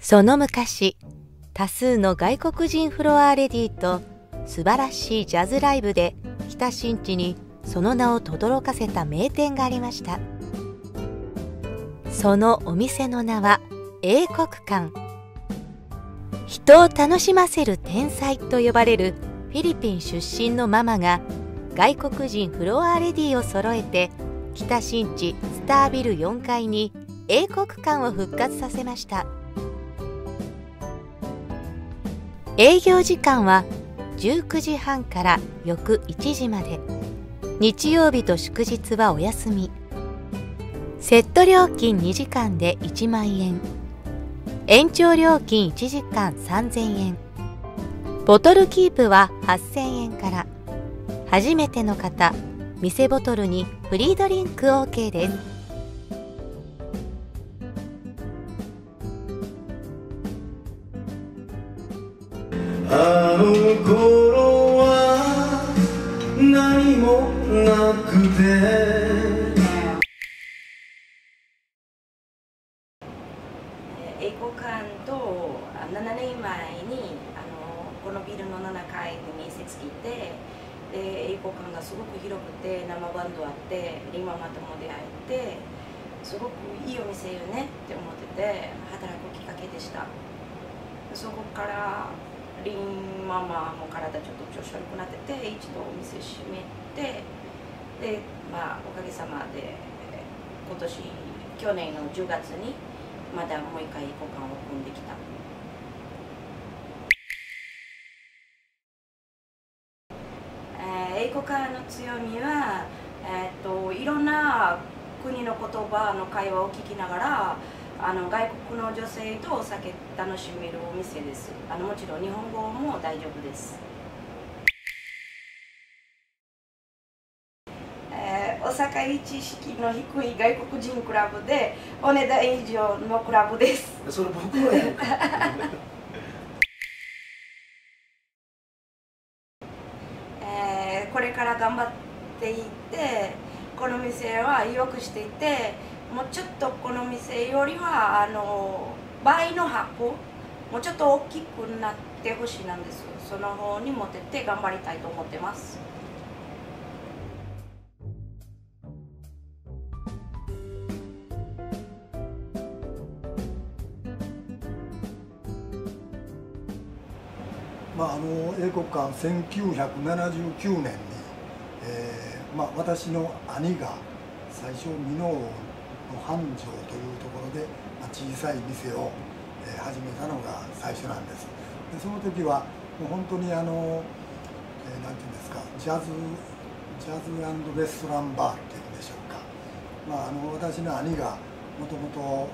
その昔多数の外国人フロアレディと素晴らしいジャズライブで北新地にその名を轟かせた名店がありました。そのお店の名は英国館。人を楽しませる天才と呼ばれるフィリピン出身のママが外国人フロアレディを揃えて北新地スタービル4階に英国館を復活させました。営業時間は19時半から翌1時まで。日曜日と祝日はお休み。セット料金2時間で1万円。延長料金1時間3000円。ボトルキープは8000円から。初めての方店ボトルにフリードリンク OK です。あの頃は何もなくて。英語館と7年前にあのこのビルの7階に面接来てで英語館がすごく広くて生バンドあってリママとも出会えてすごくいいお店よねって思ってて働くきっかけでした。そこからリンママも体ちょっと調子悪くなってて一度お店閉めてでまあおかげさまで今年去年の10月にまだもう一回交換を組んできた。英語化の強みは、えー、っといろんな国の言葉の会話を聞きながらあの外国の女性とお酒楽しめるお店です。あのもちろん日本語も大丈夫です、えー、大阪知識の低い外国人クラブでお値段以上のクラブです。それ僕のやんか。えー、これから頑張っていってこの店は良くしていてもうちょっとこの店よりはあの倍の箱もうちょっと大きくなってほしいなんですその方に持ってって頑張りたいと思ってます。まあ、あの英国館1979年に、えーまあ、私の兄が最初箕面の繁盛というところで、まあ、小さい店を、始めたのが最初なんです。でその時はもう本当にあの、えー、ていうんですかジャズジャズレストランバーっていうんでしょうか、まあ、あの私の兄がもともと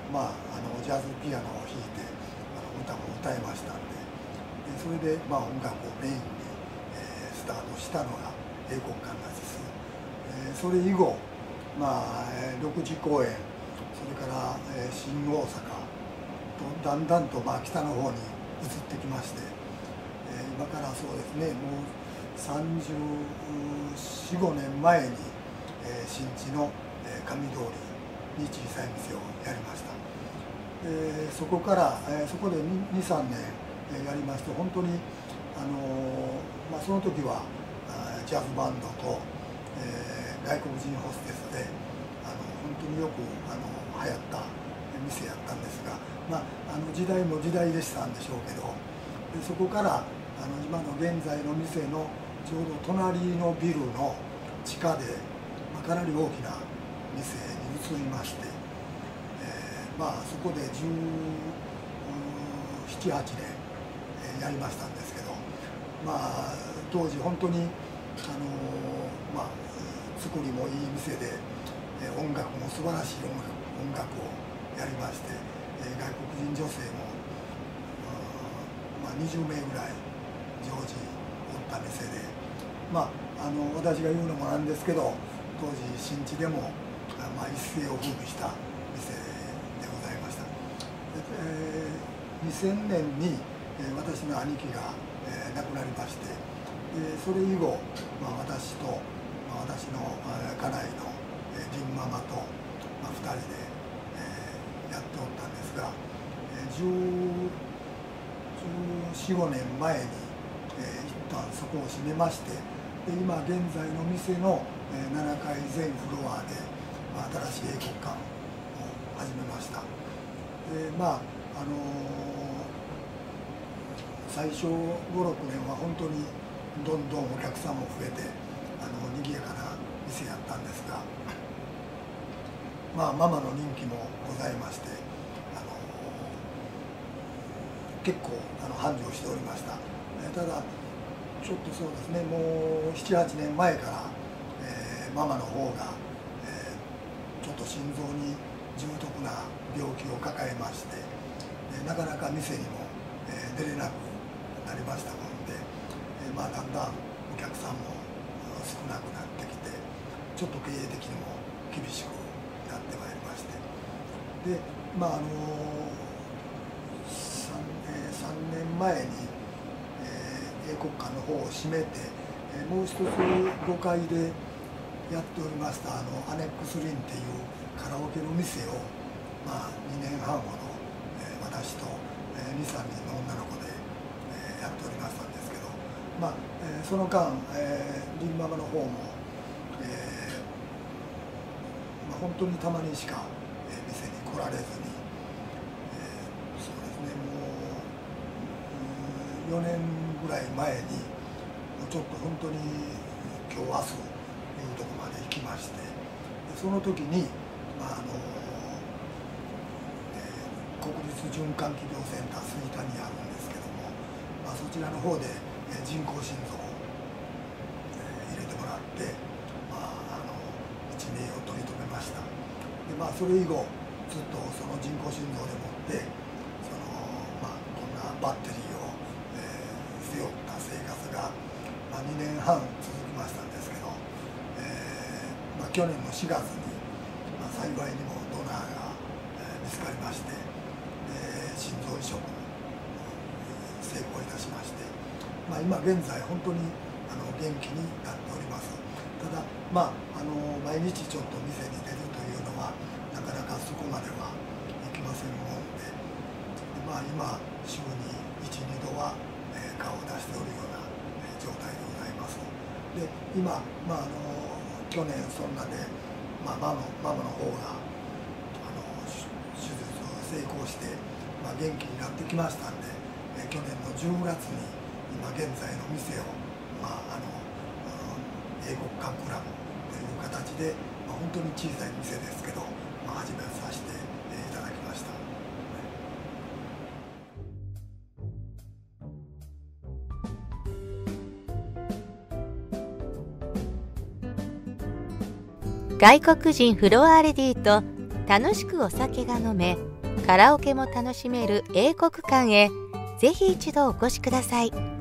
ジャズピアノを弾いてあの歌も歌いましたんで。でそれで、まあ、音楽をメインに、えー、スタートしたのが英国館なんです、えー、それ以後まあ、6時公演。それから、えー、新大阪。とだんだんと、まあ、北の方に移ってきまして、えー、今からそうですね。もう345年前に、えー、新地の、えー、上通りに小さい店をやりました、えー、そこから、えー、そこで23年、えー、やりますと本当に、あのまあ、その時はジャズバンドと、えー外国人ホステスであの本当によくあの流行った店やったんですが、まあ、あの時代も時代でしたんでしょうけどでそこからあの今の現在の店のちょうど隣のビルの地下で、まあ、かなり大きな店に移りまして、えー、まあそこで1718年、やりましたんですけどまあ当時本当にあのまあ作りもいい店で、え音楽も素晴らしい音楽音楽をやりまして、え外国人女性も、まあ、20名ぐらい常時おった店で、まあ、あの私が言うのもなんですけど当時新地でも、まあ、一世を風靡した店でございました。えー、2000年に、え私の兄貴が、え亡くなりましてでそれ以後、まあ、私と私の家内のリンママと、まあ、2人で、え、やっておったんですが、えー、1415年前に、えー、一旦そこを閉めましてで今現在の店の、えー、7階全フロアで、新しい英国館を始めました。でまああのー、最初56年は本当にどんどんお客さんも増えての賑やかな店やったんですがまあママの人気もございましてあの結構あの繁盛しておりました、えただちょっとそうですねもう78年前から、えー、ママの方が、えー、ちょっと心臓に重篤な病気を抱えましてなかなか店にも、えー、出れなくなりましたもんで、えまあだんだんお客さんも少なくなってきてちょっと経営的にも厳しくなってまいりまして。でまああの 3, 3年前に、えー、英国館の方を閉めて、え、もう一つ5階でやっておりましたあのアネックスリンっていうカラオケの店を、まあ、2年半ほど、えー、私と、えー、23人の女の子で、えー、やっておりましたんですけど、まあ、その間、えー、リンママの方も、えーまあ、本当にたまにしか、えー、店に来られずに、えー、そうですねもう、4年ぐらい前にもうちょっと本当に今日明日いうとこまで行きましてその時にまああのえー、国立循環器病センター吹田にあるんですけども、まあ、そちらの方で、人工心臓を、えー、入れてもらって、まあ、あの一命を取り留めました。で、まあ、それ以後ずっとその人工心臓でもってその、まあ、こんなバッテリーを、えー、背負った生活が、まあ、2年半続きましたんですけど、えーまあ、去年の4月に幸いにもドナーが、え、見つかりまして、え、心臓移植成功いたしまして、まあ、今現在本当にあの元気になっております。ただまああの毎日ちょっと店に出るというのはなかなかそこまではいきませんもんでで、まあ、今週に12度は、えー、顔を出しておるような、えー、状態でございます。で今、まあ、あの去年そんなでまあ、ママママの方があの手術を成功して、まあ、元気になってきましたんで、え去年の10月に今現在の店を、まあ、あの英国館クラブという形で、まあ、本当に小さい店ですけど、まあ、始めさせていただきました。外国人フロアレディと楽しくお酒が飲めカラオケも楽しめる英国館へぜひ一度お越しください。